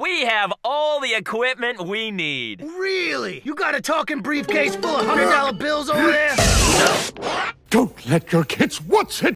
We have all the equipment we need. Really? You got a talking briefcase full of $100 bills over there? Don't let your kids watch it